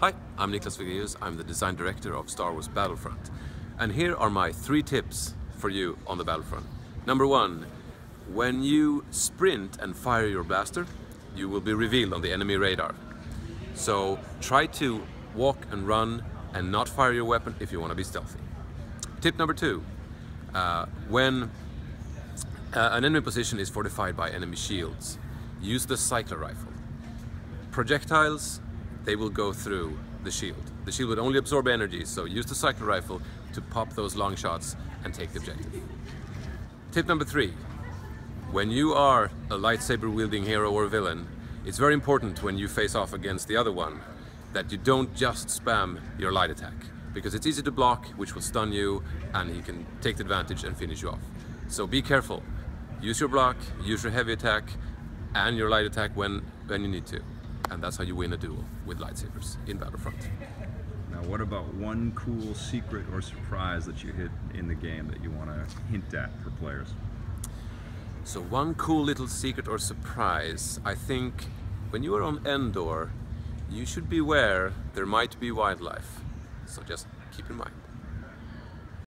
Hi, I'm Niklas Fegraeus. I'm the design director of Star Wars Battlefront. And here are my three tips for you on the Battlefront. Number one, when you sprint and fire your blaster, you will be revealed on the enemy radar. So try to walk and run and not fire your weapon if you want to be stealthy. Tip number two, uh, when uh, an enemy position is fortified by enemy shields, use the cycler rifle. Projectiles they will go through the shield. The shield would only absorb energy, so use the cycler rifle to pop those long shots and take the objective. Tip number three, when you are a lightsaber wielding hero or villain, it's very important when you face off against the other one that you don't just spam your light attack because it's easy to block, which will stun you, and he can take the advantage and finish you off. So be careful. Use your block, use your heavy attack, and your light attack when, when you need to and that's how you win a duel with lightsabers in Battlefront. Now, what about one cool secret or surprise that you hit in the game that you want to hint at for players? So one cool little secret or surprise, I think when you are on Endor, you should beware there might be wildlife. So just keep in mind.